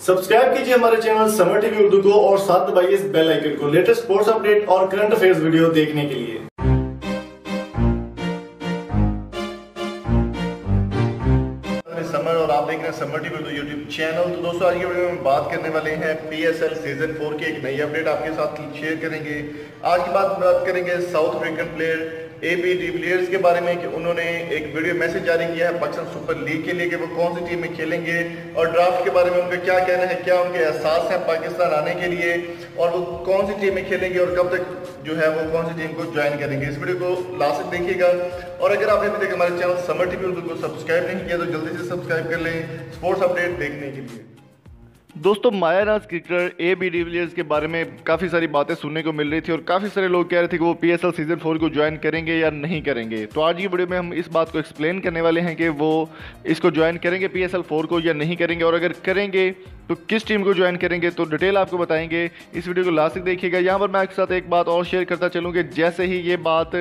Subscribe कीजिए हमारे channel Samar TV Urdu को और साथ दबाइए इस बेल आइकन को लेटेस्ट स्पोर्ट्स अपडेट और करंट अफेयर्स वीडियो देखने के लिए। समर और आप देख रहे हैं Samar TV Urdu YouTube channel तो दोस्तों, आज की वीडियो में बात करने वाले हैं पीएसएल सीज़न फोर की एक नई अपडेट आपके साथ शेयर करेंगे। आज की बात बात करेंगे South African player A B de Villiers के बारे में कि उन्होंने एक वीडियो मैसेज जारी किया है पाकिस्तान सुपर लीग के लिए कि वो कौन सी टीम में खेलेंगे और ड्राफ्ट के बारे में उनका क्या कहना है, क्या उनके एहसास हैं पाकिस्तान आने के लिए और वो कौन सी टीम में खेलेंगे और कब तक जो है वो कौन सी टीम को ज्वाइन करेंगे। इस वीडियो को लास्ट तक देखिएगा और अगर आपने अभी तक हमारे चैनल समर टीवी को सब्सक्राइब नहीं किया तो जल्दी से सब्सक्राइब कर लें। स्पोर्ट्स अपडेट देखने के लिए। दोस्तों, माया राज cricketer A B de Villiers के बारे में काफ़ी सारी बातें सुनने को मिल रही थी और काफ़ी सारे लोग कह रहे थे कि वो P S L season four को ज्वाइन करेंगे या नहीं करेंगे। तो आज की वीडियो में हम इस बात को एक्सप्लेन करने वाले हैं कि वो इसको ज्वाइन करेंगे पी एस एल फोर को या नहीं करेंगे और अगर करेंगे तो किस टीम को ज्वाइन करेंगे? तो डिटेल आपको बताएँगे। इस वीडियो को लास्ट तक देखिएगा। यहाँ पर मैं आपके साथ एक बात और शेयर करता चलूँ कि जैसे ही ये बात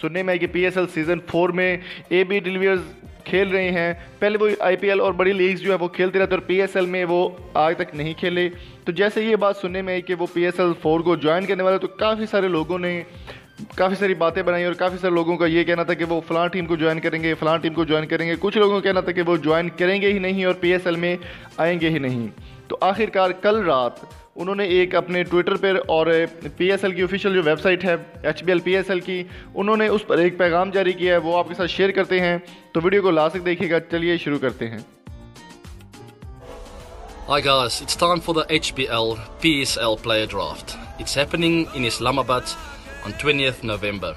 सुनने में आई कि P S L season four में ए बी डिलीवियर्स खेल रहे हैं। पहले वो आईपीएल और बड़ी लीग्स जो है, वो खेलते रहते और पीएसएल में वो आज तक नहीं खेले। तो जैसे ये बात सुनने में आई कि वो पीएसएल फोर को ज्वाइन करने वाले तो काफ़ी सारे लोगों ने काफ़ी सारी बातें बनाई और काफ़ी सारे लोगों का ये कहना था कि वो फलां टीम को ज्वाइन करेंगे, फलां टीम को ज्वाइन करेंगे। कुछ लोगों का कहना था कि वो ज्वाइन करेंगे ही नहीं और पीएसएल में आएँगे ही नहीं। तो आखिरकार कल रात उन्होंने एक अपने ट्विटर पर और पीएसएल की ऑफिशियल जो वेबसाइट है एच बी की उन्होंने उस पर एक पैगाम जारी किया है वो आपके साथ शेयर करते हैं तो वीडियो को लास्ट तक देखिएगा चलिए शुरू करते हैं Hi guys, it's time for the HBL PSL player draft. It's happening in Islamabad on 20th November.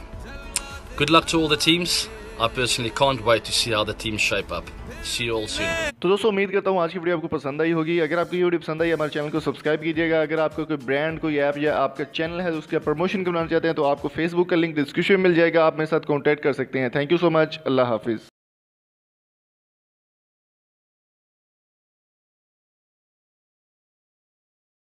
Good luck to all the teams. I personally can't wait to see how the teams shape up. तो दोस्तों, उम्मीद करता हूँ आज की video आपको पसंद आई होगी। अगर आपको ये वीडियो पसंद आई, हमारे चैनल को सब्सक्राइब कीजिएगा। अगर आपको कोई ब्रांड कोई ऐप या आपका चैनल है उसके उसका प्रमोशन करना चाहते हैं तो आपको फेसबुक का लिंक डिस्क्रिप्शन मिल जाएगा। आप मेरे साथ कॉन्टैक्ट कर सकते हैं। थैंक यू सो मच अल्लाह हाफिज़।